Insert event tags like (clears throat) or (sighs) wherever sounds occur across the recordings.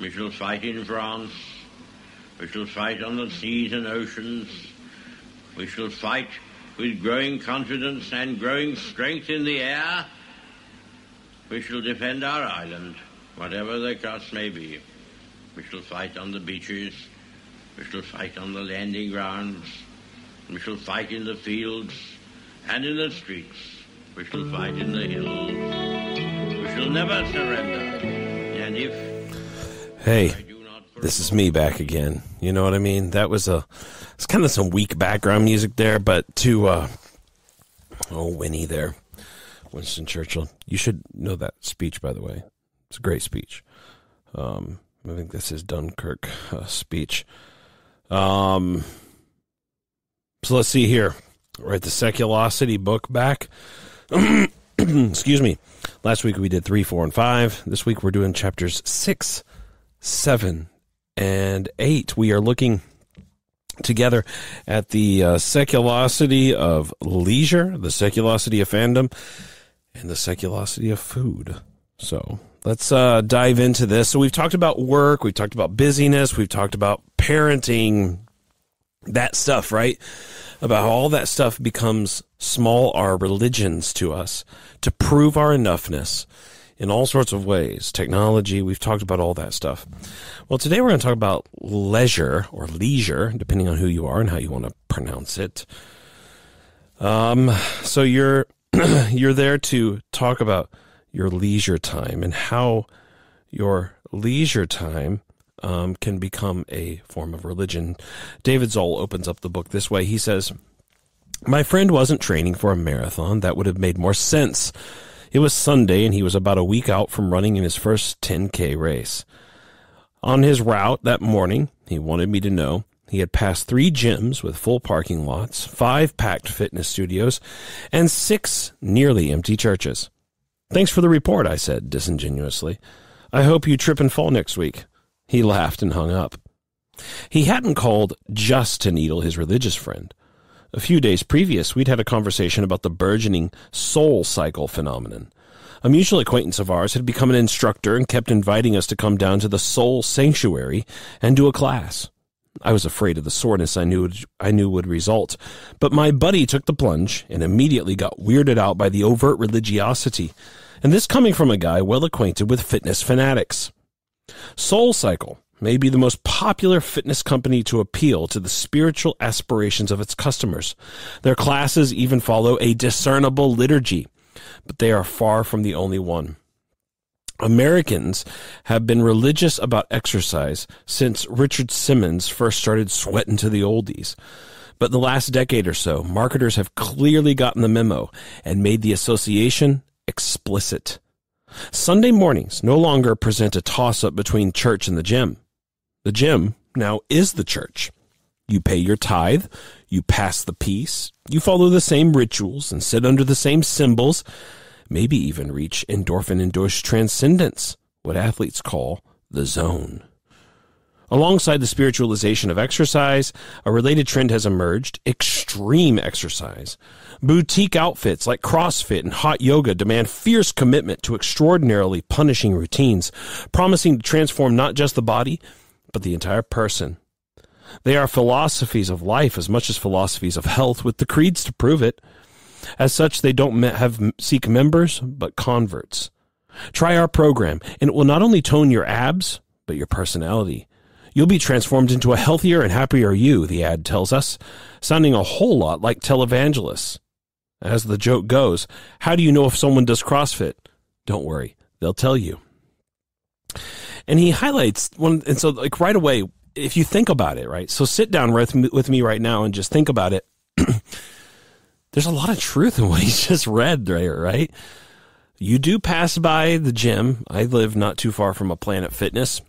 We shall fight in France. We shall fight on the seas and oceans. We shall fight with growing confidence and growing strength in the air. We shall defend our island, whatever the cost may be. We shall fight on the beaches. We shall fight on the landing grounds. We shall fight in the fields and in the streets. We shall fight in the hills. We shall never surrender. And if Hey, this is me back again. You know what I mean? That was a it's kind of some weak background music there, but to uh oh Winnie there. Winston Churchill. You should know that speech by the way. It's a great speech. Um I think this is Dunkirk uh, speech. Um so let's see here. Right, the Seculosity book back. (clears throat) Excuse me. Last week we did three, four, and five. This week we're doing chapters six, seven, and eight. We are looking together at the uh, seculosity of leisure, the seculosity of fandom, and the seculosity of food. So let's uh, dive into this. So we've talked about work, we've talked about busyness, we've talked about parenting, that stuff, right? About how all that stuff becomes small our religions to us to prove our enoughness in all sorts of ways. Technology, we've talked about all that stuff. Well, today we're going to talk about leisure or leisure, depending on who you are and how you want to pronounce it. Um, so you're (clears throat) you're there to talk about your leisure time and how your leisure time um, can become a form of religion. David Zahl opens up the book this way. He says, My friend wasn't training for a marathon. That would have made more sense. It was Sunday, and he was about a week out from running in his first 10K race. On his route that morning, he wanted me to know he had passed three gyms with full parking lots, five packed fitness studios, and six nearly empty churches. Thanks for the report, I said disingenuously. I hope you trip and fall next week. He laughed and hung up. He hadn't called just to needle his religious friend. A few days previous, we'd had a conversation about the burgeoning soul cycle phenomenon. A mutual acquaintance of ours had become an instructor and kept inviting us to come down to the soul sanctuary and do a class. I was afraid of the soreness I knew I knew would result, but my buddy took the plunge and immediately got weirded out by the overt religiosity, and this coming from a guy well acquainted with fitness fanatics. SoulCycle may be the most popular fitness company to appeal to the spiritual aspirations of its customers. Their classes even follow a discernible liturgy, but they are far from the only one. Americans have been religious about exercise since Richard Simmons first started sweating to the oldies. But in the last decade or so, marketers have clearly gotten the memo and made the association explicit. Sunday mornings no longer present a toss up between church and the gym. The gym now is the church. You pay your tithe, you pass the peace, you follow the same rituals and sit under the same symbols, maybe even reach endorphin induced transcendence, what athletes call the zone. Alongside the spiritualization of exercise, a related trend has emerged extreme exercise. Boutique outfits like CrossFit and hot yoga demand fierce commitment to extraordinarily punishing routines, promising to transform not just the body, but the entire person. They are philosophies of life as much as philosophies of health, with the creeds to prove it. As such, they don't have seek members, but converts. Try our program, and it will not only tone your abs, but your personality. You'll be transformed into a healthier and happier you, the ad tells us, sounding a whole lot like televangelists. As the joke goes, how do you know if someone does CrossFit? Don't worry, they'll tell you. And he highlights one, and so like right away, if you think about it, right? So sit down with me, with me right now and just think about it. (clears throat) There's a lot of truth in what he (laughs) just read there, right? You do pass by the gym. I live not too far from a Planet Fitness.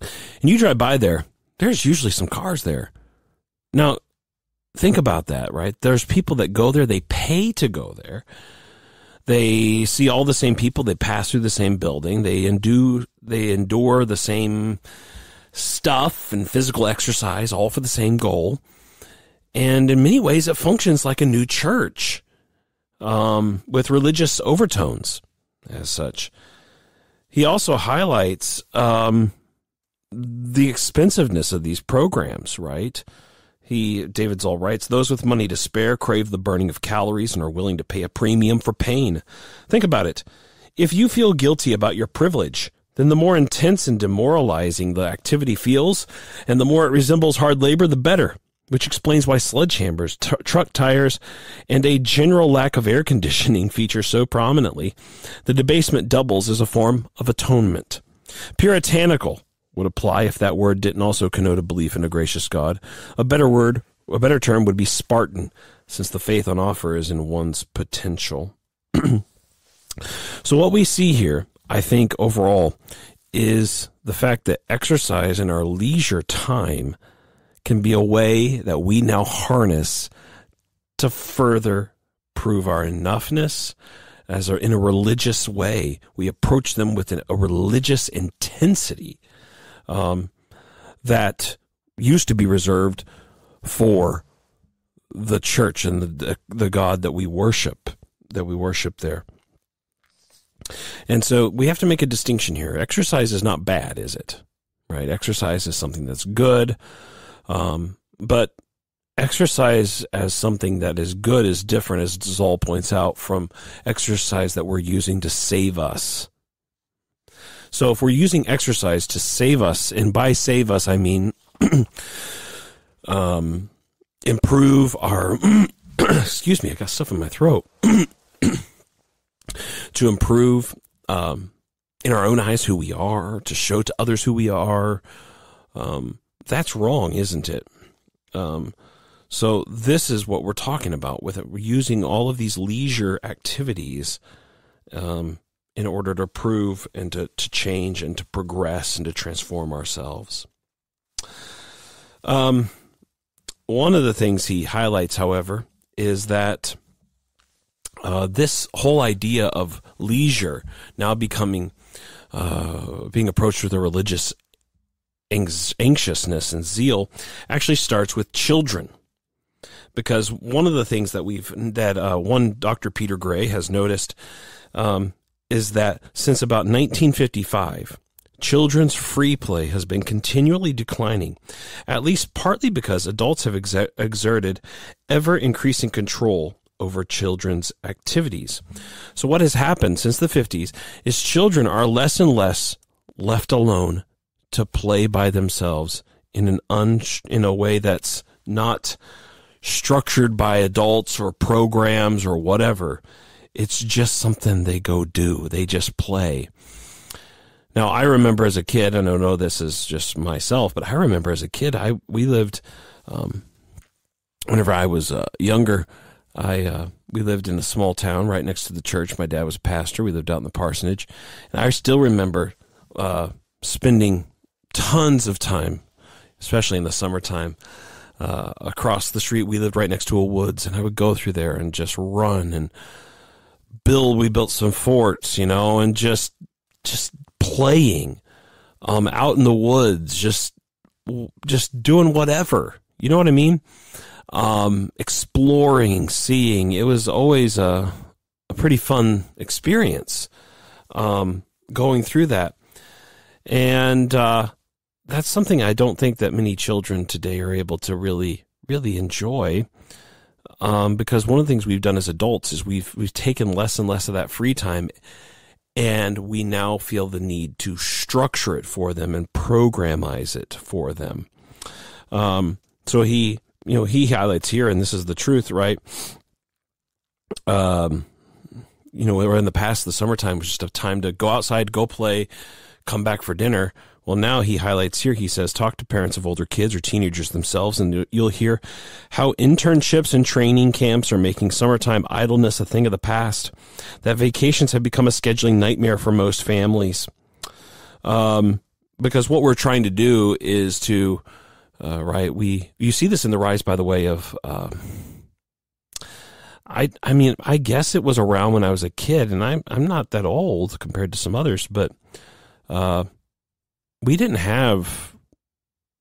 And you drive by there, there's usually some cars there. Now, think about that, right? There's people that go there, they pay to go there. They see all the same people, they pass through the same building, they endure they endure the same stuff and physical exercise all for the same goal. And in many ways it functions like a new church. Um, with religious overtones as such. he also highlights um, the expensiveness of these programs, right? He David Zahl writes, those with money to spare crave the burning of calories and are willing to pay a premium for pain. Think about it. If you feel guilty about your privilege, then the more intense and demoralizing the activity feels, and the more it resembles hard labor, the better. Which explains why sledgehammers, t- truck tires, and a general lack of air conditioning (laughs) feature so prominently. The debasement doubles as a form of atonement. Puritanical would apply if that word didn't also connote a belief in a gracious God. A better word, a better term would be Spartan, since the faith on offer is in one's potential. (clears throat) so what we see here I think overall is the fact that exercise in our leisure time can be a way that we now harness to further prove our enoughness as in a religious way. We approach them with an, a religious intensity um, that used to be reserved for the church and the, the God that we worship, that we worship there. And so we have to make a distinction here. Exercise is not bad, is it? Right? Exercise is something that's good. Um, but exercise as something that is good is different, as Zahl points out, from exercise that we're using to save us. So if we're using exercise to save us, and by save us, I mean (clears throat) um, improve our, (clears throat) excuse me, I got stuff in my throat. (clears throat) to improve um, in our own eyes who we are, to show to others who we are. Um, that's wrong, isn't it? Um, so this is what we're talking about with it. We're using all of these leisure activities um, in order to prove and to, to change and to progress and to transform ourselves. Um, one of the things he highlights, however, is that uh, this whole idea of leisure now becoming uh, being approached with a religious anxiousness and zeal actually starts with children because one of the things that we've that uh, one Dr. Peter Gray has noticed um, is that since about 1955 children's free play has been continually declining, at least partly because adults have exerted ever increasing control over children's activities. So what has happened since the 50s is children are less and less left alone to play by themselves in an un, in a way that's not structured by adults or programs or whatever. It's just something they go do. They just play. Now, I remember as a kid, and I don't know this is just myself, but I remember as a kid, I we lived, um, whenever I was uh, younger, I uh, we lived in a small town right next to the church. My dad was a pastor. We lived out in the parsonage, and I still remember uh, spending tons of time, especially in the summertime, uh, across the street. We lived right next to a woods, and I would go through there and just run and build. We built some forts, you know, and just just playing um, out in the woods, just just doing whatever. You know what I mean? um, exploring, seeing. It was always a, a pretty fun experience um, going through that. And uh, that's something I don't think that many children today are able to really, really enjoy. Um, because one of the things we've done as adults is we've we've taken less and less of that free time, and we now feel the need to structure it for them and programize it for them. Um, so he you know, he highlights here, and this is the truth, right? Um, you know, we're in the past, the summertime was just a time to go outside, go play, come back for dinner. Well, now he highlights here, he says, talk to parents of older kids or teenagers themselves, and you'll hear how internships and training camps are making summertime idleness a thing of the past, that vacations have become a scheduling nightmare for most families. Um, because what we're trying to do is to uh, right? We you see this in the rise, by the way, of. Uh, I I mean I guess it was around when I was a kid, and I'm I'm not that old compared to some others, but uh, we didn't have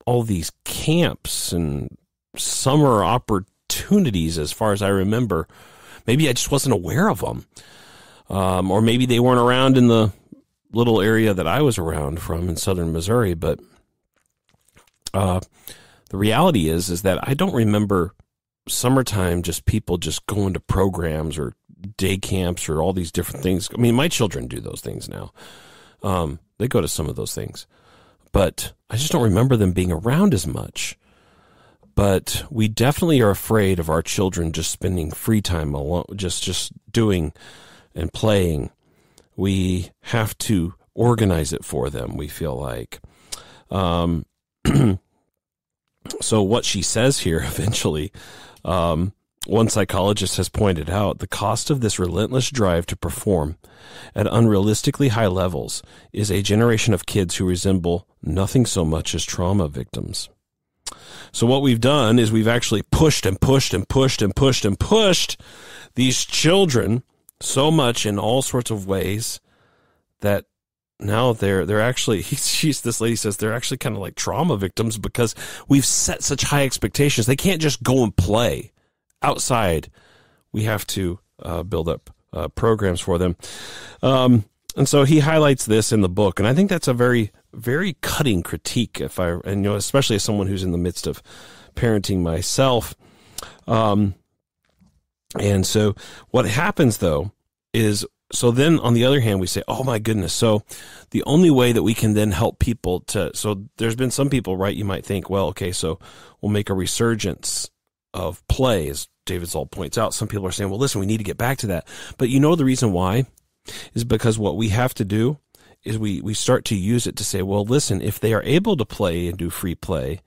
all these camps and summer opportunities as far as I remember. Maybe I just wasn't aware of them, um, or maybe they weren't around in the little area that I was around from in southern Missouri, but uh, the reality is is that I don't remember summertime just people just going to programs or day camps or all these different things. I mean, my children do those things now. Um, they go to some of those things, but I just don't remember them being around as much. But we definitely are afraid of our children just spending free time alone, just just doing and playing. We have to organize it for them. We feel like. Um, (clears throat) so what she says here (laughs) eventually um, one psychologist has pointed out the cost of this relentless drive to perform at unrealistically high levels is a generation of kids who resemble nothing so much as trauma victims. So what we've done is we've actually pushed and pushed and pushed and pushed and pushed these children so much in all sorts of ways that now they're they're actually (laughs) she's this lady says they're actually kind of like trauma victims because we've set such high expectations. They can't just go and play outside. We have to uh, build up uh, programs for them. Um, and so he highlights this in the book, and I think that's a very very cutting critique. If I and you know especially as someone who's in the midst of parenting myself. Um, and so what happens though is so then on the other hand we say oh my goodness so the only way that we can then help people to so there's been some people right you might think well okay so we'll make a resurgence of play as david Zahl points out. Some people are saying well listen we need to get back to that. But you know the reason why? Is because what we have to do is we we start to use it to say well listen if they are able to play and do free play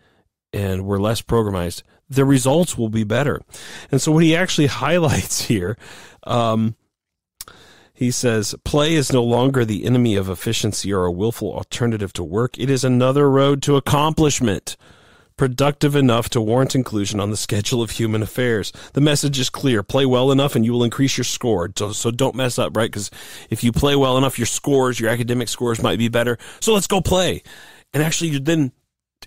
and we're less programized the results will be better. And so what he actually (laughs) highlights here um, he says, play is no longer the enemy of efficiency or a willful alternative to work. It is another road to accomplishment, productive enough to warrant inclusion on the schedule of human affairs. The message is clear. Play well enough and you will increase your score. So, don't mess up, right? Because if you play well enough, your scores, your academic scores might be better. So let's go play. And actually, then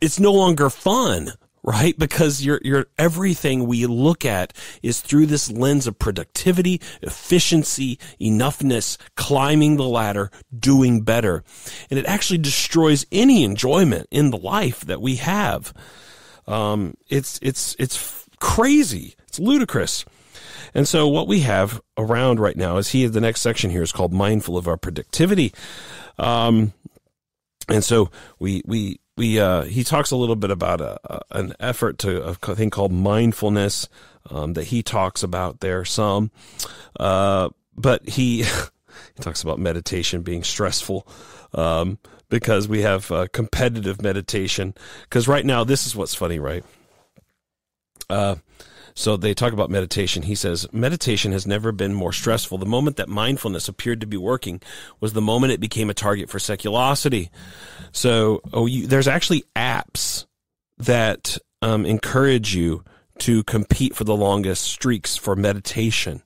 it's no longer fun right? Because your your everything we look at is through this lens of productivity, efficiency, enoughness, climbing the ladder, doing better. And it actually destroys any enjoyment in the life that we have. Um, it's it's it's crazy. It's ludicrous. And so what we have around right now is he the next section here is called mindful of our productivity. Um, and so we we we uh, he talks a little bit about a, a, an effort to a thing called mindfulness um, that he talks about there some, uh, but he (laughs) he talks about meditation being stressful um, because we have uh, competitive meditation. Because right now, this is what's funny, right? So they talk about meditation. He says, meditation has never been more stressful. The moment that mindfulness appeared to be working was the moment it became a target for seculosity. So, oh, you, there's actually apps that um, encourage you to compete for the longest streaks for meditation.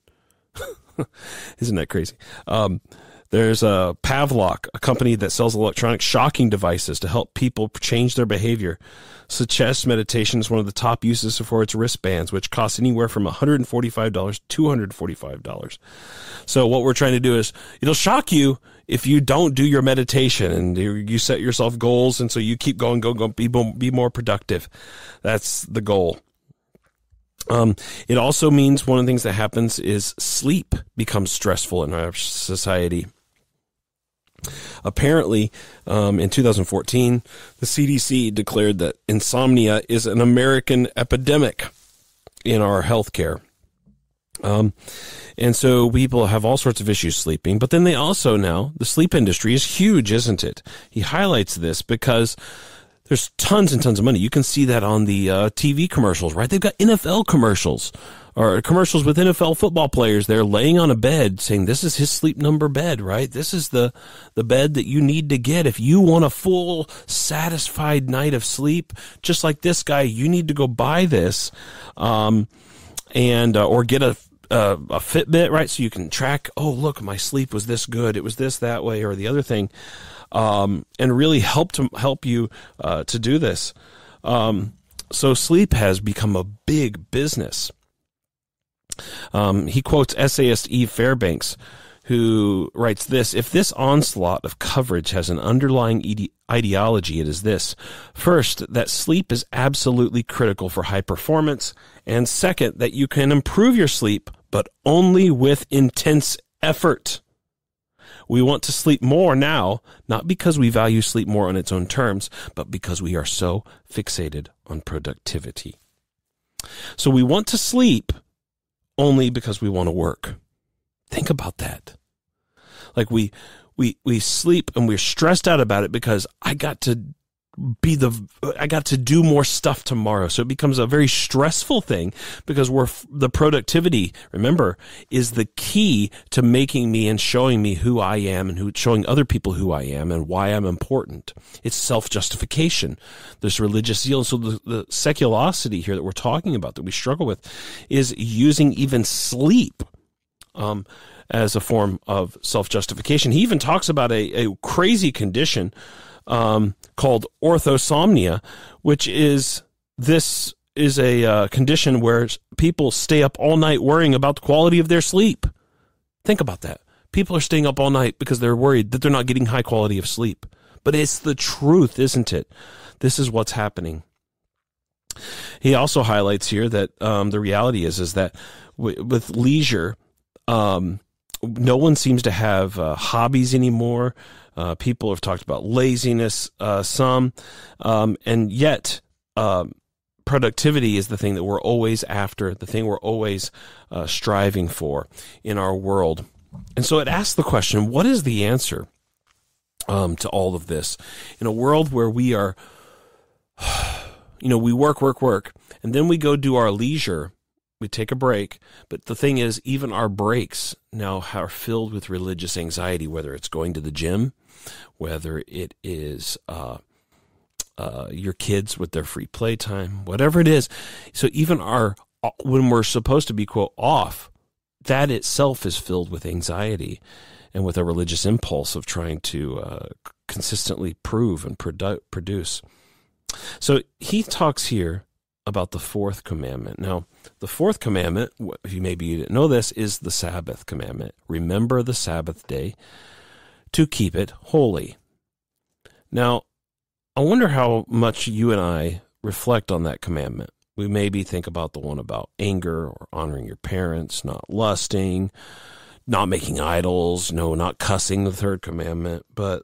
(laughs) Isn't that crazy? Um, there's a Pavlok, a company that sells electronic shocking devices to help people change their behavior. Suggest meditation is one of the top uses for its wristbands, which cost anywhere from $145 to $245. So what we're trying to do is it'll shock you if you don't do your meditation and you set yourself goals and so you keep going, go, go, be, be more productive. That's the goal. Um, it also means one of the things that happens is sleep becomes stressful in our society. Apparently, um, in 2014, the CDC declared that insomnia is an American epidemic in our healthcare. Um, and so people have all sorts of issues sleeping, but then they also now, the sleep industry is huge, isn't it? He highlights this because there's tons and tons of money. You can see that on the uh, TV commercials, right? They've got NFL commercials or commercials with NFL football players. They're laying on a bed saying, this is his sleep number bed, right? This is the, the bed that you need to get. If you want a full satisfied night of sleep, just like this guy, you need to go buy this. Um, and, uh, or get a, a, a Fitbit, right? So you can track, oh, look, my sleep was this good. It was this, that way, or the other thing. Um, and really help to help you, uh, to do this. Um, so sleep has become a big business. Um, he quotes essayist Eve Fairbanks, who writes this If this onslaught of coverage has an underlying ide- ideology, it is this. First, that sleep is absolutely critical for high performance. And second, that you can improve your sleep, but only with intense effort. We want to sleep more now, not because we value sleep more on its own terms, but because we are so fixated on productivity. So we want to sleep only because we want to work. Think about that. Like we we we sleep and we're stressed out about it because I got to be the I got to do more stuff tomorrow. So it becomes a very stressful thing because we're the productivity, remember, is the key to making me and showing me who I am and who showing other people who I am and why I'm important. It's self-justification. This religious zeal. So the, the seculosity here that we're talking about that we struggle with is using even sleep um, as a form of self-justification. He even talks about a, a crazy condition um, called orthosomnia, which is this is a uh, condition where people stay up all night worrying about the quality of their sleep. Think about that. People are staying up all night because they're worried that they're not getting high quality of sleep. But it's the truth, isn't it? This is what's happening. He also highlights here that um, the reality is is that with leisure, um, no one seems to have uh, hobbies anymore. Uh, people have talked about laziness, uh, some, um, and yet um, productivity is the thing that we're always after, the thing we're always uh, striving for in our world. And so it asks the question what is the answer um, to all of this? In a world where we are, (sighs) you know, we work, work, work, and then we go do our leisure we take a break. But the thing is, even our breaks now are filled with religious anxiety, whether it's going to the gym, whether it is uh, uh, your kids with their free playtime, whatever it is. So even our when we're supposed to be quote off, that itself is filled with anxiety and with a religious impulse of trying to uh, consistently prove and produ- produce. So he talks here about the fourth commandment. Now, the fourth commandment, maybe you didn't know this, is the Sabbath commandment. Remember the Sabbath day to keep it holy. Now, I wonder how much you and I reflect on that commandment. We maybe think about the one about anger or honoring your parents, not lusting, not making idols, no, not cussing, the third commandment. But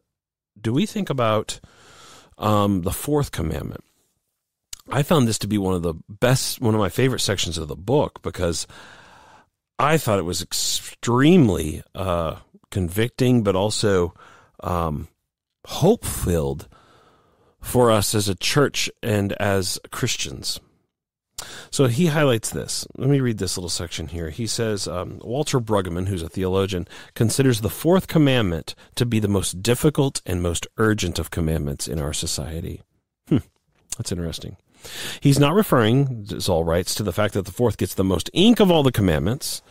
do we think about um, the fourth commandment? I found this to be one of the best, one of my favorite sections of the book because I thought it was extremely uh, convicting, but also um, hope filled for us as a church and as Christians. So he highlights this. Let me read this little section here. He says um, Walter Brueggemann, who's a theologian, considers the fourth commandment to be the most difficult and most urgent of commandments in our society. That's interesting. He's not referring, Zahl writes, to the fact that the fourth gets the most ink of all the commandments.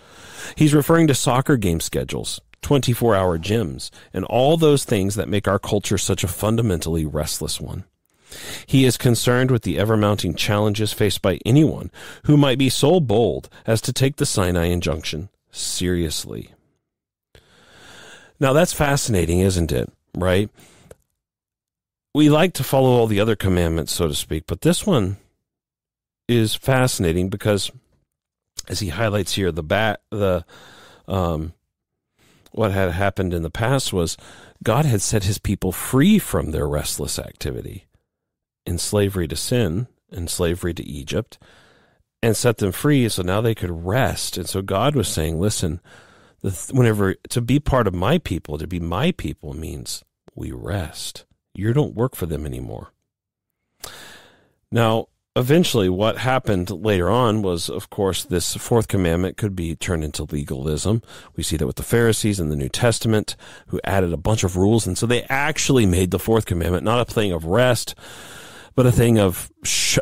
He's referring to soccer game schedules, 24 hour gyms, and all those things that make our culture such a fundamentally restless one. He is concerned with the ever mounting challenges faced by anyone who might be so bold as to take the Sinai injunction seriously. Now that's fascinating, isn't it? Right? We like to follow all the other commandments, so to speak, but this one is fascinating because, as he highlights here, the bat the um, what had happened in the past was God had set His people free from their restless activity in slavery to sin and slavery to Egypt, and set them free so now they could rest. And so God was saying, "Listen, whenever to be part of my people, to be my people means we rest." You don't work for them anymore. Now, eventually, what happened later on was, of course, this fourth commandment could be turned into legalism. We see that with the Pharisees in the New Testament, who added a bunch of rules. And so they actually made the fourth commandment not a thing of rest, but a thing of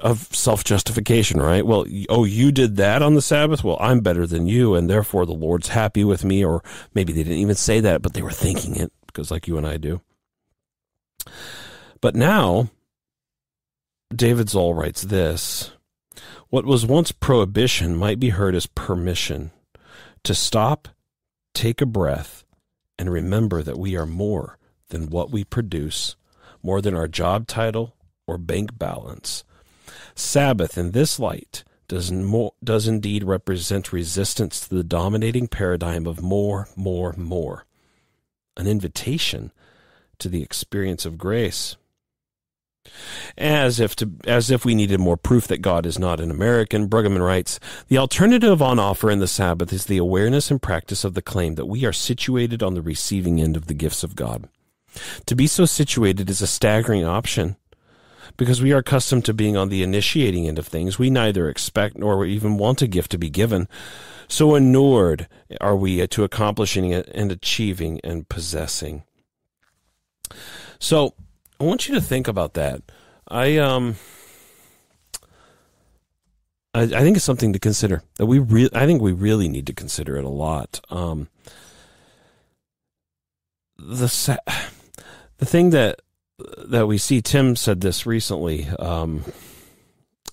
of self justification, right? Well, oh, you did that on the Sabbath. Well, I'm better than you, and therefore the Lord's happy with me. Or maybe they didn't even say that, but they were thinking it because, like you and I do. But now, David Zahl writes this What was once prohibition might be heard as permission to stop, take a breath, and remember that we are more than what we produce, more than our job title or bank balance. Sabbath, in this light, does, more, does indeed represent resistance to the dominating paradigm of more, more, more. An invitation to the experience of grace. As if to as if we needed more proof that God is not an American, Brueggemann writes, the alternative on offer in the Sabbath is the awareness and practice of the claim that we are situated on the receiving end of the gifts of God. To be so situated is a staggering option. Because we are accustomed to being on the initiating end of things, we neither expect nor even want a gift to be given. So inured are we to accomplishing it and achieving and possessing. So I want you to think about that. I um I, I think it's something to consider that we re- I think we really need to consider it a lot. Um the sa- the thing that that we see Tim said this recently um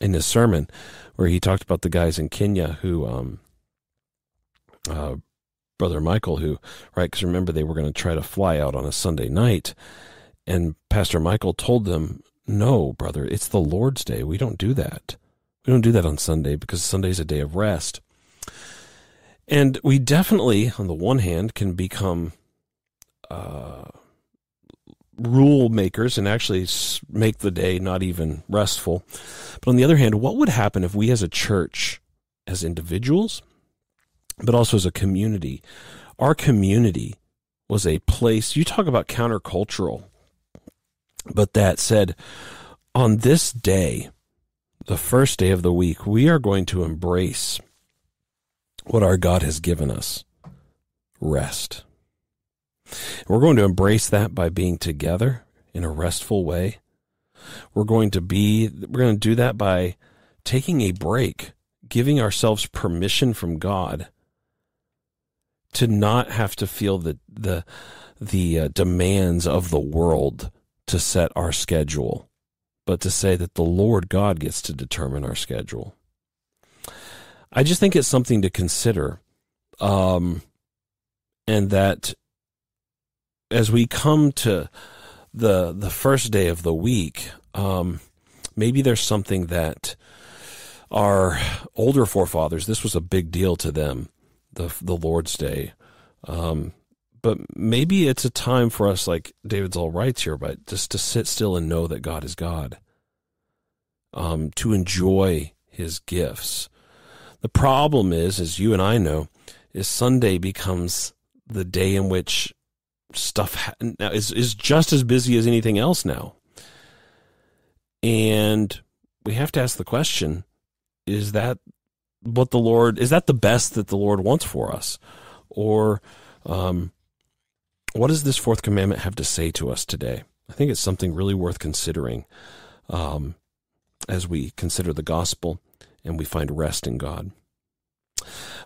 in his sermon where he talked about the guys in Kenya who um uh brother Michael who right cuz remember they were going to try to fly out on a Sunday night and Pastor Michael told them, No, brother, it's the Lord's day. We don't do that. We don't do that on Sunday because Sunday is a day of rest. And we definitely, on the one hand, can become uh, rule makers and actually make the day not even restful. But on the other hand, what would happen if we as a church, as individuals, but also as a community, our community was a place, you talk about countercultural but that said, on this day, the first day of the week, we are going to embrace what our God has given us rest. We're going to embrace that by being together in a restful way. We're going to be, we're going to do that by taking a break, giving ourselves permission from God to not have to feel the, the, the uh, demands of the world to set our schedule, but to say that the Lord God gets to determine our schedule. I just think it's something to consider. Um, and that as we come to the the first day of the week, um, maybe there's something that our older forefathers, this was a big deal to them, the the Lord's Day. Um, but maybe it's a time for us, like David Zahl here, but just to sit still and know that God is God, um, to enjoy His gifts. The problem is, as you and I know, is Sunday becomes the day in which stuff ha- now is is just as busy as anything else now, and we have to ask the question: Is that what the Lord? Is that the best that the Lord wants for us, or um, what does this fourth commandment have to say to us today? I think it's something really worth considering um, as we consider the gospel and we find rest in God.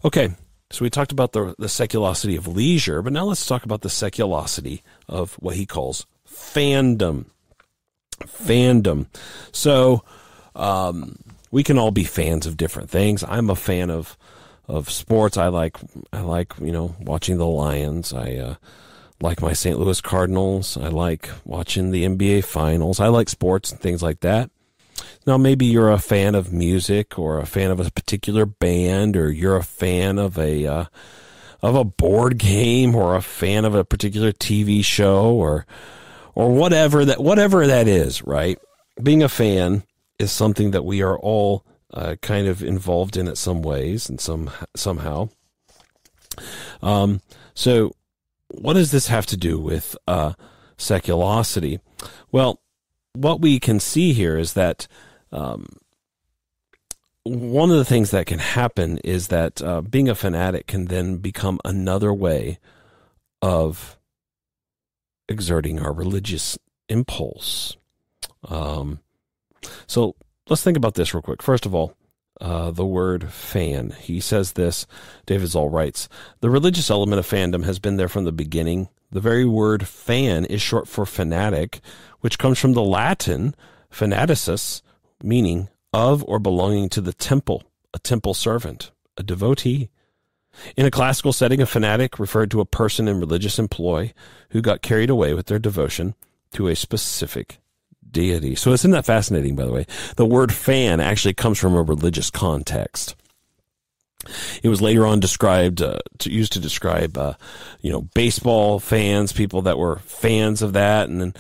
Okay, so we talked about the, the seculosity of leisure, but now let's talk about the seculosity of what he calls fandom. Fandom. So um, we can all be fans of different things. I'm a fan of of sports. I like I like you know watching the Lions. I uh, like my St. Louis Cardinals. I like watching the NBA finals. I like sports and things like that. Now, maybe you're a fan of music or a fan of a particular band or you're a fan of a, uh, of a board game or a fan of a particular TV show or, or whatever that, whatever that is, right? Being a fan is something that we are all uh, kind of involved in it some ways and some, somehow. Um, so what does this have to do with uh, seculosity? Well, what we can see here is that um, one of the things that can happen is that uh, being a fanatic can then become another way of exerting our religious impulse. Um, so let's think about this real quick. First of all, uh, the word fan. He says this, David Zahl writes, the religious element of fandom has been there from the beginning. The very word fan is short for fanatic, which comes from the Latin fanaticus, meaning of or belonging to the temple, a temple servant, a devotee. In a classical setting, a fanatic referred to a person in religious employ who got carried away with their devotion to a specific deity. So isn't that fascinating, by the way? The word fan actually comes from a religious context. It was later on described, uh, to, used to describe, uh, you know, baseball fans, people that were fans of that, and then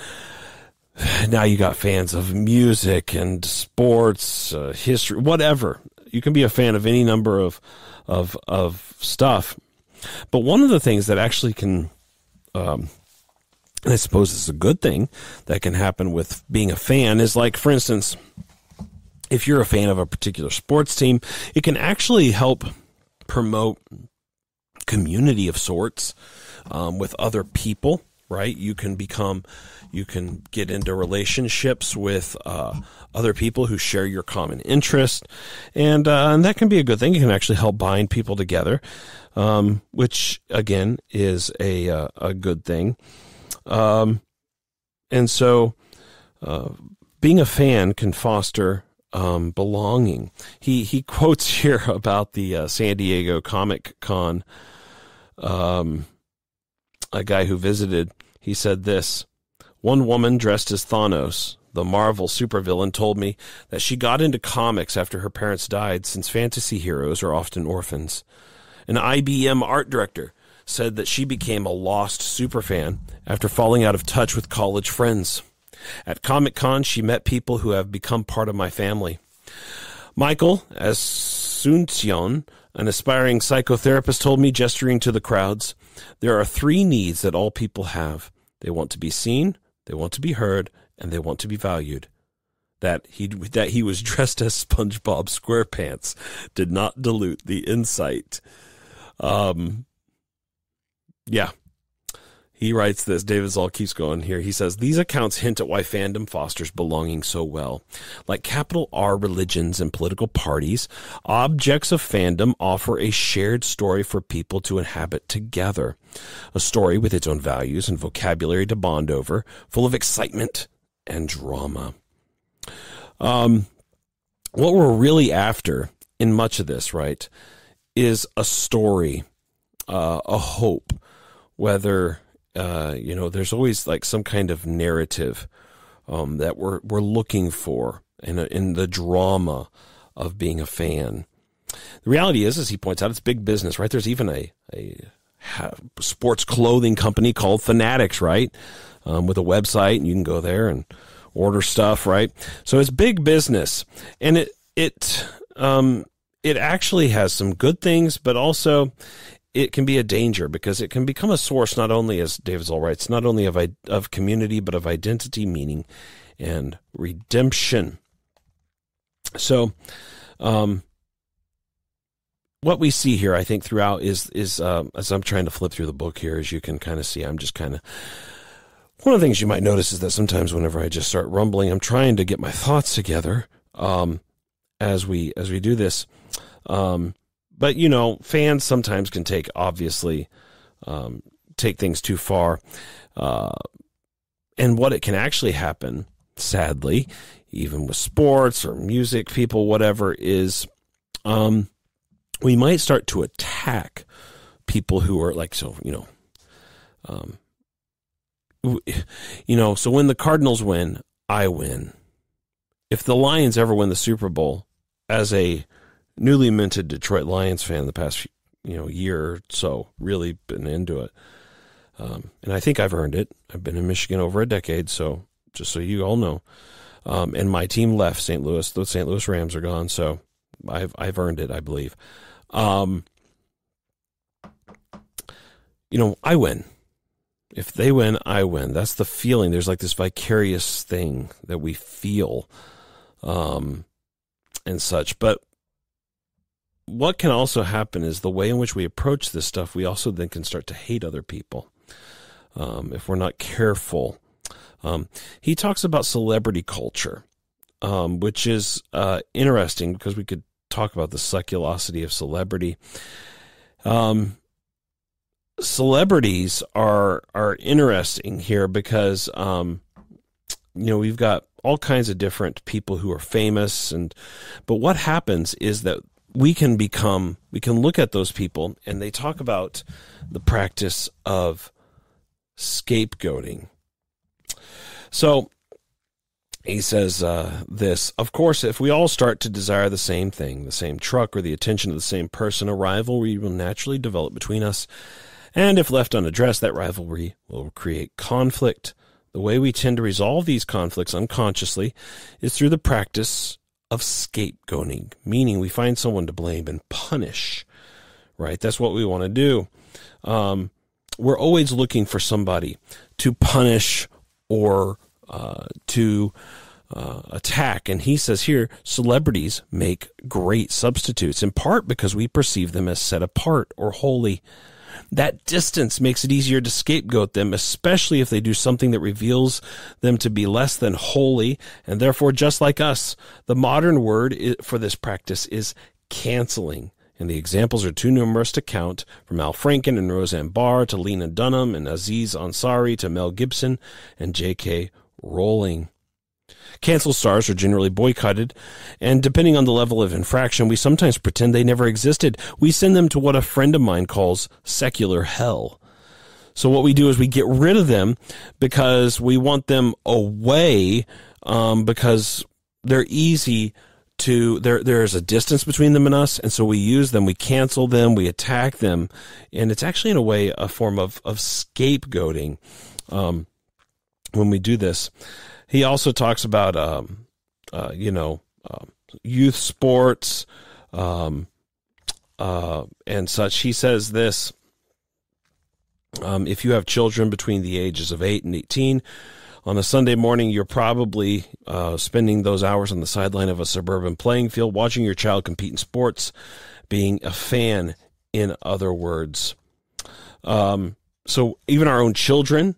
now you got fans of music and sports, uh, history, whatever. You can be a fan of any number of of of stuff. But one of the things that actually can, um, I suppose it's a good thing that can happen with being a fan is like, for instance, if you're a fan of a particular sports team, it can actually help promote community of sorts um, with other people. Right? You can become you can get into relationships with uh, other people who share your common interest, and uh, and that can be a good thing. It can actually help bind people together, um, which again is a uh, a good thing. Um, and so, uh, being a fan can foster um, belonging. He he (laughs) quotes here about the uh, San Diego Comic Con. Um, a guy who visited, he said this. One woman dressed as Thanos, the Marvel supervillain, told me that she got into comics after her parents died, since fantasy heroes are often orphans. An IBM art director said that she became a lost superfan after falling out of touch with college friends. At Comic Con, she met people who have become part of my family. Michael Asuncion, an aspiring psychotherapist, told me, gesturing to the crowds, there are three needs that all people have. They want to be seen, they want to be heard, and they want to be valued. That he that he was (laughs) dressed as SpongeBob SquarePants did not dilute the insight. Um, yeah. He writes this. David Zahl keeps going here. He says, These accounts hint at why fandom fosters belonging so well. Like capital R religions and political parties, objects of fandom offer a shared story for people to inhabit together a story with its own values and vocabulary to bond over, full of excitement and drama. Um, what we're really after in much of this, right, is a story, uh, a hope, whether uh, you know, there's always like some kind of narrative um, that we're we're looking for in a, in the drama of being a fan. The reality is, as he points out, it's big business, right? There's even a a sports clothing company called Fanatics, right? Um, with a website, and you can go there and order stuff, right? So it's big business, and it it um, it actually has some good things, but also it can be a danger because it can become a source not only, as David Zahl writes, not only of of community but of identity, meaning, and redemption. So, um, what we see here, I think, throughout is is uh, as I'm trying to flip through the book here, as you can kind of see, I'm just kind of one of the things you might notice is that sometimes whenever I just start rumbling, I'm trying to get my thoughts together um, as we as we do this. Um, but you know, fans sometimes can take obviously um, take things too far, uh, and what it can actually happen, sadly, even with sports or music, people, whatever, is um, we might start to attack people who are like so you know um you know so when the cardinals win i win. If the lions ever win the super bowl as a newly minted detroit lions fan the past you know year or so really been into it um, and i think i've earned it i've been in michigan over a decade so just so you all know um, and my team left st louis the st louis rams are gone so i've i've earned it i believe um, you know, I win. If they win, I win. That's the feeling. There's like this vicarious thing that we feel, um, and such. But what can also happen is the way in which we approach this stuff, we also then can start to hate other people um, if we're not careful. Um, he talks about celebrity culture, um, which is uh, interesting because we could talk about the seculosity of celebrity. Um, celebrities are are interesting here because um, you know we've got all kinds of different people who are famous and but what happens is that we can become, we can look at those people and they talk about the practice of scapegoating. So he says uh, this Of course, if we all start to desire the same thing, the same truck, or the attention of the same person, a rivalry will naturally develop between us. And if left unaddressed, that rivalry will create conflict. The way we tend to resolve these conflicts unconsciously is through the practice of scapegoating, meaning we find someone to blame and punish, right? That's what we want to do. Um, we're always looking for somebody to punish or uh, to uh, attack. And he says here, celebrities make great substitutes, in part because we perceive them as set apart or holy. That distance makes it easier to scapegoat them, especially if they do something that reveals them to be less than holy and therefore just like us. The modern word for this practice is canceling. And the examples are too numerous to count, from Al Franken and Roseanne Barr to Lena Dunham and Aziz Ansari to Mel Gibson and J.K. Rowling. Cancel stars are generally boycotted, and depending on the level of infraction, we sometimes pretend they never existed. We send them to what a friend of mine calls secular hell. So what we do is we get rid of them because we want them away um, because they're easy to there there's a distance between them and us and so we use them we cancel them we attack them and it's actually in a way a form of of scapegoating um, when we do this he also talks about, um, uh, you know, uh, youth sports um, uh, and such. He says this um, if you have children between the ages of 8 and 18, on a Sunday morning, you're probably uh, spending those hours on the sideline of a suburban playing field, watching your child compete in sports, being a fan, in other words. Um, so even our own children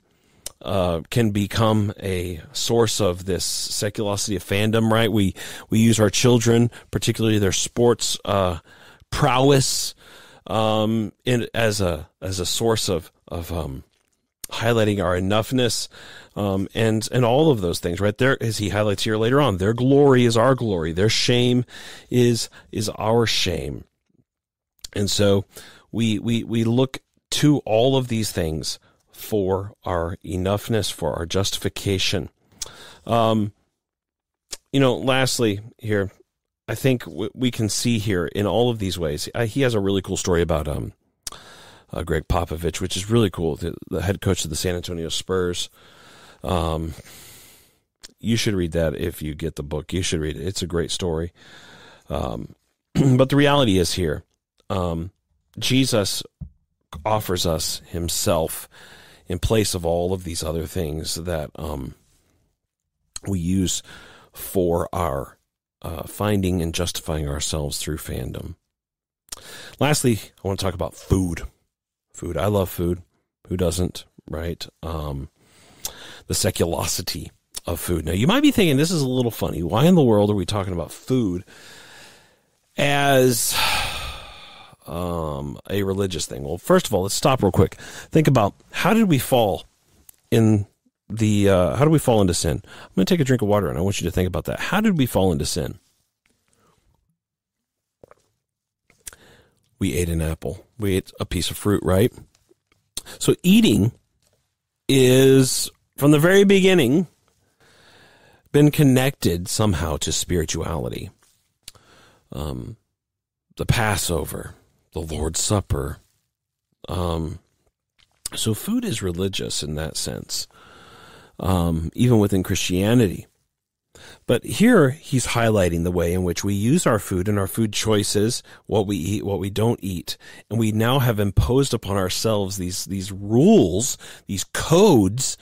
uh, can become a source of this seculosity of fandom, right? We we use our children, particularly their sports uh, prowess, um, in, as a as a source of of um, highlighting our enoughness, um, and and all of those things, right? There, as he highlights here later on, their glory is our glory, their shame is is our shame, and so we we we look to all of these things for our enoughness, for our justification. Um, you know, lastly, here, I think we can see here in all of these ways. he has a really cool story about um, uh, Gregg Popovich, which is really cool. The, the, head coach of the San Antonio Spurs. Um, you should read that if you get the book. You should read it. It's a great story. Um, (clears throat) but the reality is here, um, Jesus offers us Himself in place of all of these other things that um, we use for our uh, finding and justifying ourselves through fandom. Lastly, I want to talk about food. Food. I love food. Who doesn't, right? Um, the seculosity of food. Now, you might be thinking this is a little funny. Why in the world are we talking about food as um, a religious thing? Well, first of all, let's stop real quick. Think about how did we fall in the uh, how did we fall into sin? I'm going to take a drink of water, and I want you to think about that. How did we fall into sin? We ate an apple. We ate a piece of fruit, right? So eating is from the very beginning been connected somehow to spirituality. Um, the Passover, the Lord's Supper. Um, so food is religious in that sense, um, even within Christianity. But here he's highlighting the way in which we use our food and our food choices, what we eat, what we don't eat, and we now have imposed upon ourselves these these rules, these codes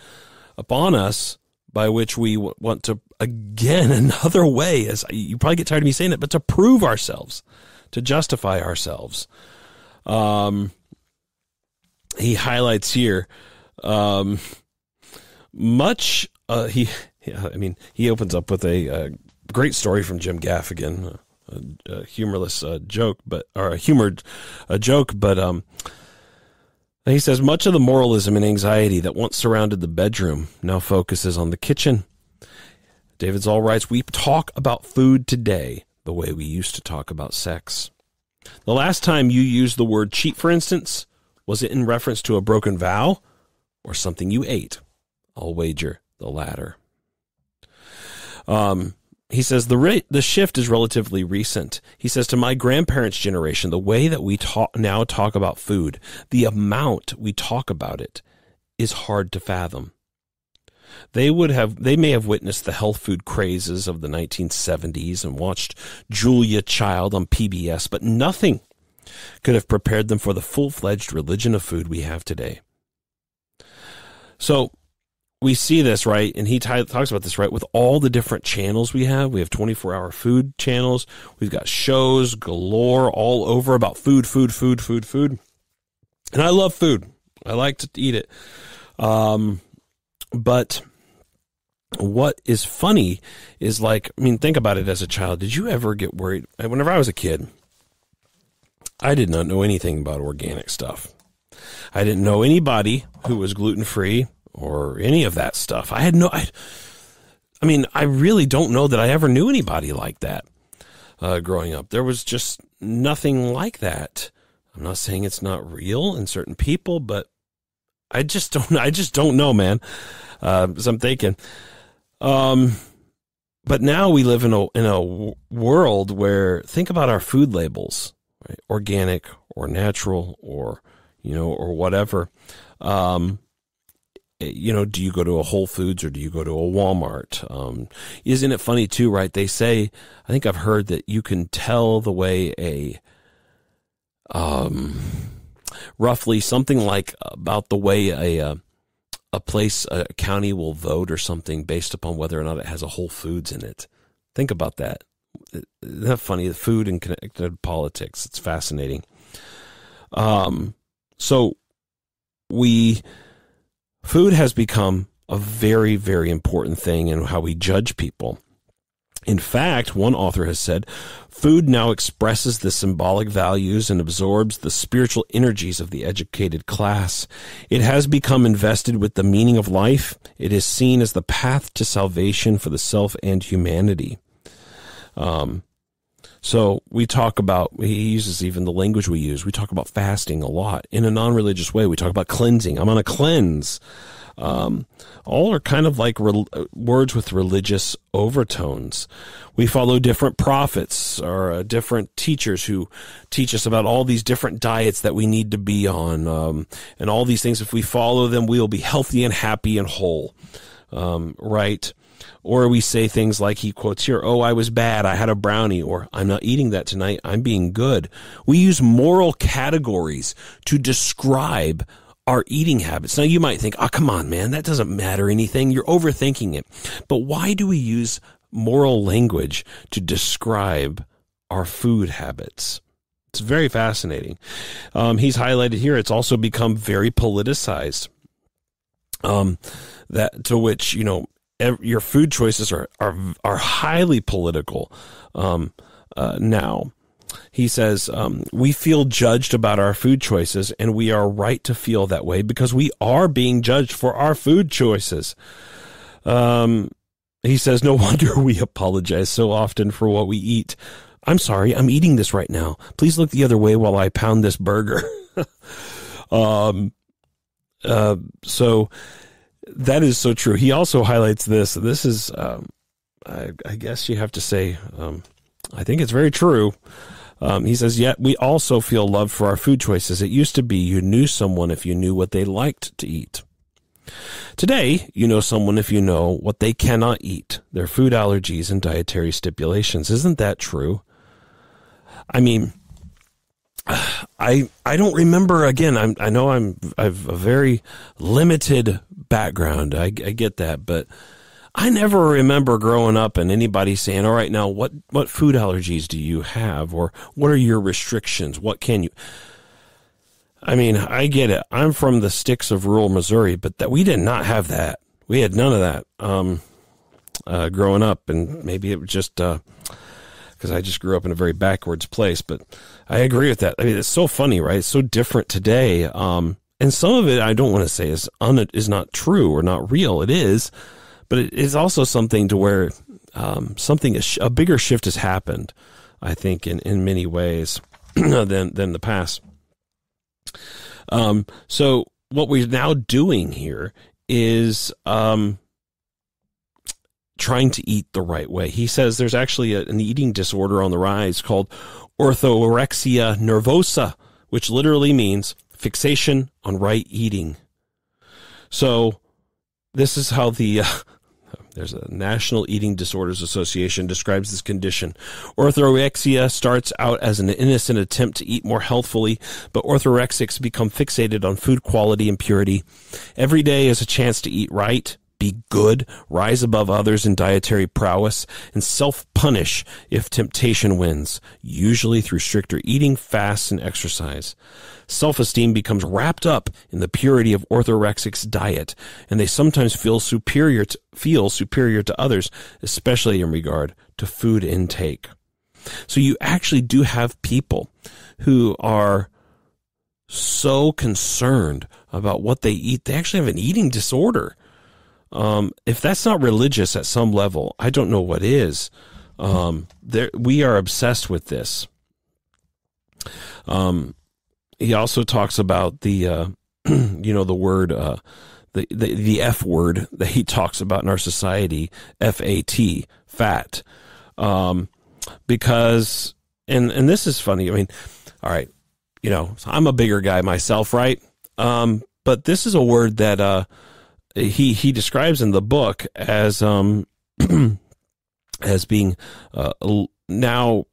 upon us by which we want to again (laughs) another way as you probably get tired of me saying it, but to prove ourselves to justify ourselves. Um, he highlights here um, much. Uh, he, yeah, I mean, he opens up with a, a great story from Jim Gaffigan, a, a humorless uh, joke, but or a humored a joke, but um, he says much of the moralism and anxiety that once surrounded the bedroom now focuses on the kitchen. David Zahl writes, "We talk about food today the way we used to talk about sex. The last time you used the word cheat, for instance, was it in reference to a broken vow or something you ate? I'll wager the latter. Um, he says the re- the shift is relatively recent. He says to my grandparents' generation, the way that we talk now talk about food, the amount we talk about it, is hard to fathom. They would have they may have witnessed the health food crazes of the 1970s and watched Julia Child on PBS, but nothing could have prepared them for the full-fledged religion of food we have today. So we see this right? And he t- talks about this right? With all the different channels we have we have 24 hour food channels. We've got shows galore all over about food food food food food. And i love food. I like to eat it. Um, but what is funny is like i mean think about it as a child did you ever get worried whenever i was a kid i did not know anything about organic stuff i didn't know anybody who was gluten free or any of that stuff. I had no, I, I mean, I really don't know that I ever knew anybody like that uh, growing up. There was just nothing like that. I'm not saying it's not real in certain people, but I just don't. (laughs) I just don't know, man. Uh, so I'm thinking. Um, but now we live in a in a world where think about our food labels, right? organic or natural or you know or whatever. Um, you know, do you go to a Whole Foods or do you go to a Walmart? Um, isn't it funny too, right? They say, I think I've heard that you can tell the way a, um, roughly something like about the way a, a, a place, a county will vote or something based upon whether or not it has a Whole Foods in it. Think about that. Isn't that funny? The food and connected politics. It's fascinating. Um, so we, Food has become a very, very important thing in how we judge people. In fact, one author has said, food now expresses the symbolic values and absorbs the spiritual energies of the educated class. It has become invested with the meaning of life. It is seen as the path to salvation for the self and humanity. Um, so we talk about, he uses even the language we use. We talk about fasting a lot in a non religious way. We talk about cleansing. I'm on a cleanse. Um, all are kind of like re- words with religious overtones. We follow different prophets or uh, different teachers who teach us about all these different diets that we need to be on, um, and all these things. If we follow them, we'll be healthy and happy and whole. Um, right? Or we say things like he quotes here, Oh, I was bad. I had a brownie. Or I'm not eating that tonight. I'm being good. We use moral categories to describe our eating habits. Now you might think, oh, come on, man, that doesn't matter anything. You're overthinking it. But why do we use moral language to describe our food habits? It's very fascinating. Um, he's highlighted here. It's also become very politicized. Um, that to which you know your food choices are are are highly political um, uh, now. He says um, we feel judged about our food choices, and we are right to feel that way because we are being judged for our food choices. Um, he says, no (laughs) wonder we apologize so often for what we eat. I'm sorry, I'm eating this right now. Please look the other way while I pound this burger. (laughs) um, uh, so that is so true. He also highlights this. This is, um, I, I, guess you have to say, um, I think it's very true. Um, he says, yet we also feel love for our food choices. It used to be you knew someone if you knew what they liked to eat. Today, you know someone if you know what they cannot eat, their food allergies and dietary stipulations. Isn't that true? I mean, I I don't remember again. I'm I know I'm I've a very limited background. I, I get that, but I never remember growing up and anybody saying, "All right, now what what food allergies do you have, or what are your restrictions? What can you?" I mean, I get it. I'm from the sticks of rural Missouri, but that we did not have that. We had none of that um, uh, growing up, and maybe it was just. Uh, because I just grew up in a very backwards place. But I agree with that. I mean, it's so funny, right? It's so different today. Um, and some of it I don't want to say is un, is not true or not real. It is, but it is also something to where um, something a bigger shift has happened. I think in in many ways. (clears throat) than than the past. Um, so what we're now doing here is um, trying to eat the right way. He says there's actually a, an eating disorder on the rise called orthorexia nervosa, which literally means fixation on right eating. So this is how the uh, (laughs) there's a National Eating Disorders Association describes this condition. Orthorexia starts out as an innocent attempt to eat more healthfully, but orthorexics become fixated on food quality and purity. Every day is a chance to eat right, be good, rise above others in dietary prowess, and self-punish if temptation wins, usually through stricter eating, fasts, and exercise. Self-esteem becomes wrapped up in the purity of orthorexic's diet, and they sometimes feel superior to, feel superior to others, especially in regard to food intake. So you actually do have people who are so concerned about what they eat. They actually have an eating disorder um, if that's not religious at some level, I don't know what is. Um, there, we are obsessed with this. Um, he also talks about the, uh, (clears throat) you know, the word, uh, the, the, the F word (laughs) that he talks about in our society, F A T, fat. Um, because, and, and this is funny. I mean, all right, you know, I'm a bigger guy myself, right? Um, but this is a word that, uh, he he describes in the book as um (clears throat) as being uh, now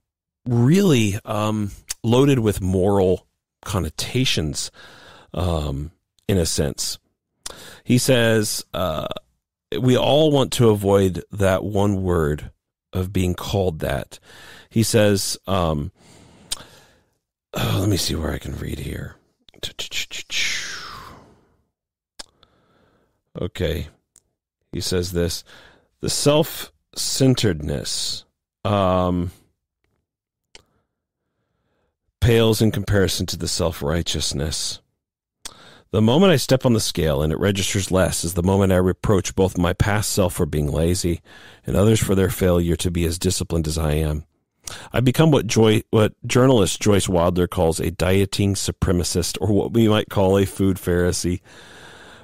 really um, loaded with moral connotations um, in a sense. He says uh, we all want to avoid that one word of being called that. He says, um, oh, let me see where I can read here. Okay. He says this the self centeredness um, pales in comparison to the self righteousness. The moment I step on the scale and it registers less is the moment I reproach both my past self for being lazy and others for their failure to be as disciplined as I am. I become what Joy, what journalist Joyce Wadler calls a dieting supremacist, or what we might call a food Pharisee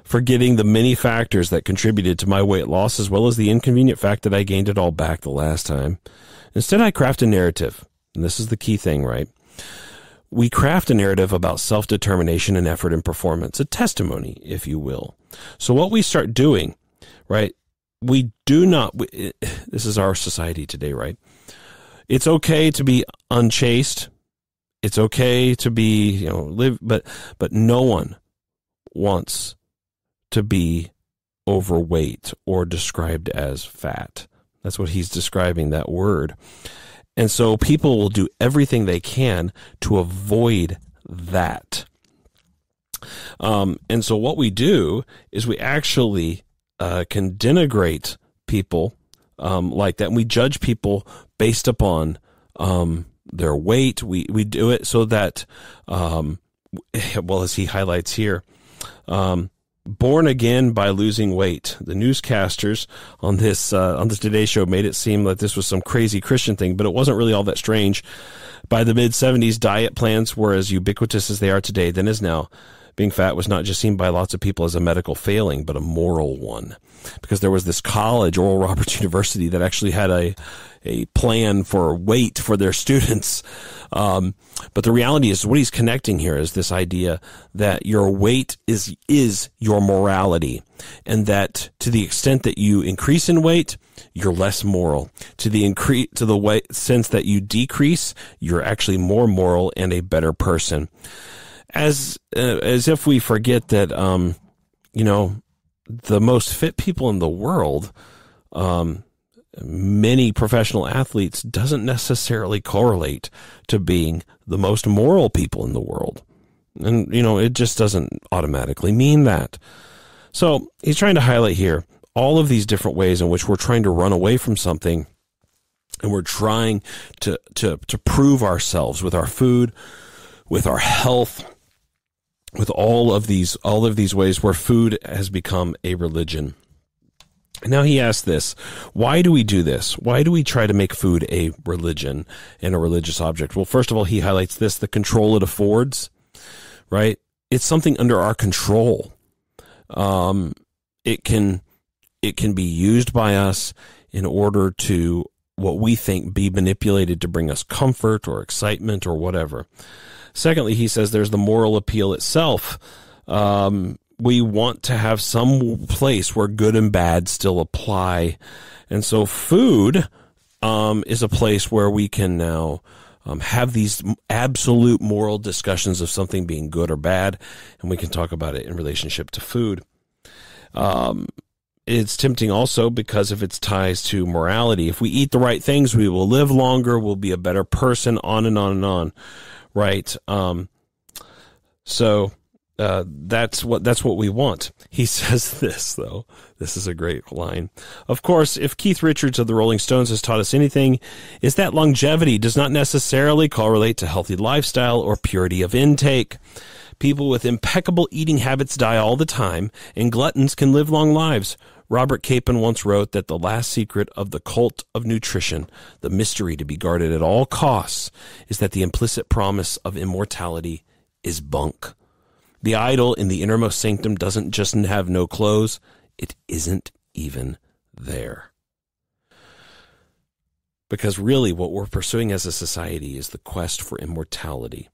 forgetting the many factors that contributed to my weight loss as well as the inconvenient fact that I gained it all back the last time. Instead, I craft a narrative. And this is the key thing, right? We craft a narrative about self determination and effort and performance, a testimony, if you will. So, what we start doing, right? We do not, we, (sighs) this is our society today, right? It's okay to be unchaste. It's okay to be, you know, live, but, but no one wants to be overweight or described as fat. That's what he's describing, that word. And so people will do everything they can to avoid that. Um, and so what we do is we actually uh, can denigrate people um, like that. And we judge people based upon um, their weight. We, we do it so that, um, (laughs) well, as he highlights here, um, born again by losing weight. The newscasters on this uh, on the Today Show made it seem like this was some crazy Christian thing, but it wasn't really all that strange. By the mid 70s, diet plans were as ubiquitous as they are today, then as now. Being fat was not just seen by lots of people as a medical failing, but a moral one. Because there was this college, Oral Roberts (laughs) University, that actually had a a plan for weight for their (laughs) students. Um, but the reality is what he's connecting here is this idea that your weight is, is your morality. And that to the extent that you increase in weight, you're less moral. To the increase, to the way, sense that you decrease, you're actually more moral and a better person. As, uh, as if we forget that, um, you know, the most fit people in the world, um, many professional athletes doesn't necessarily correlate to being the most moral people in the world. And, you know, it just doesn't automatically mean that. So he's trying to highlight here all of these different ways in which we're trying to run away from something and we're trying to, to, to prove ourselves with our food, with our health, with all of these, all of these ways where food has become a religion. Now he asks this why do we do this? Why do we try to make food a religion and a religious object? Well, first of all, he highlights this the control it affords, right? It's something under our control. Um, it can it can be used by us in order to what we think be manipulated to bring us comfort or excitement or whatever. Secondly, he says there's the moral appeal itself. Um, we want to have some place where good and bad still apply. And so food um, is a place where we can now um, have these absolute moral discussions of something being good or bad, and we can talk about it in relationship to food. Um, it's tempting also because of its ties to morality. If we eat the right things, we will live longer, we'll be a better person, on and on and on, right? Um, so uh, that's what that's what we want. (laughs) He says this though. This is a great line. Of course, if Keith Richards of the Rolling Stones has taught us anything, is that longevity does not necessarily correlate to healthy lifestyle or purity of intake. People with impeccable eating habits die all the time, and gluttons can live long lives. Robert Capon once wrote that the last secret of the cult of nutrition, the mystery to be guarded at all costs, is that the implicit promise of immortality is bunk. The idol in the innermost sanctum doesn't just have no clothes, it isn't even there. Because really, what we're pursuing as a society is the quest for immortality.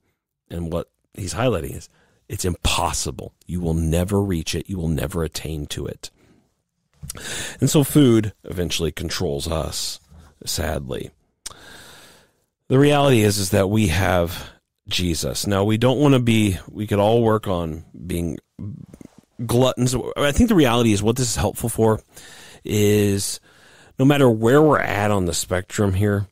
And what he's highlighting is it's impossible. You will never reach it, you will never attain to it. And so food eventually controls us, sadly. The reality is is that we have Jesus. Now we don't want to be we could all work on being gluttons. I think the reality is what this is helpful for is no matter where we're at on the spectrum here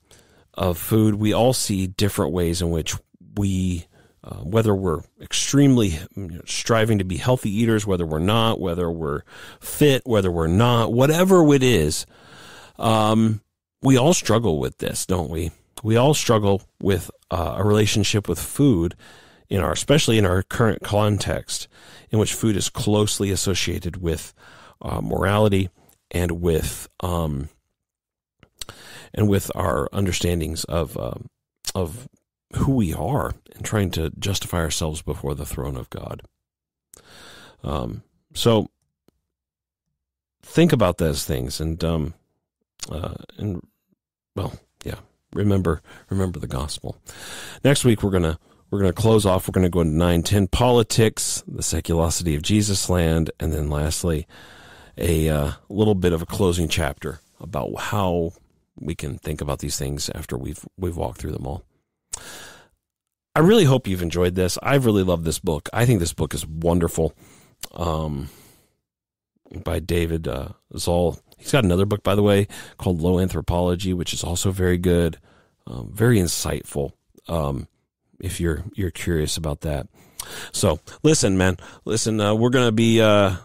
of food, we all see different ways in which we uh, whether we're extremely you know, striving to be healthy eaters, whether we're not, whether we're fit, whether we're not, whatever it is, um, we all struggle with this, don't we? We all struggle with uh, a relationship with food in our, especially in our current context, in which food is closely associated with uh, morality and with um, and with our understandings of uh, of who we are and trying to justify ourselves before the throne of God. Um, so think about those things and um, uh, and well, yeah, remember remember the gospel. Next week we're gonna we're gonna close off. We're gonna go into nine ten politics, the seculosity of Jesus land, and then lastly a uh, little bit of a closing chapter about how we can think about these things after we've we've walked through them all. I really hope you've enjoyed this. I've really loved this book. I think this book is wonderful. Um, by David uh, Zahl. He's got another book, by the way, called Low Anthropology, which is also very good, um, very insightful. Um, if you're you're curious about that. So listen, man, listen. Uh, we're gonna be uh,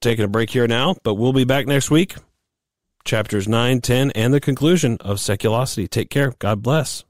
taking a break here now, but we'll be back next week. Chapters 9, 10, and the conclusion of Seculosity. Take care. God bless.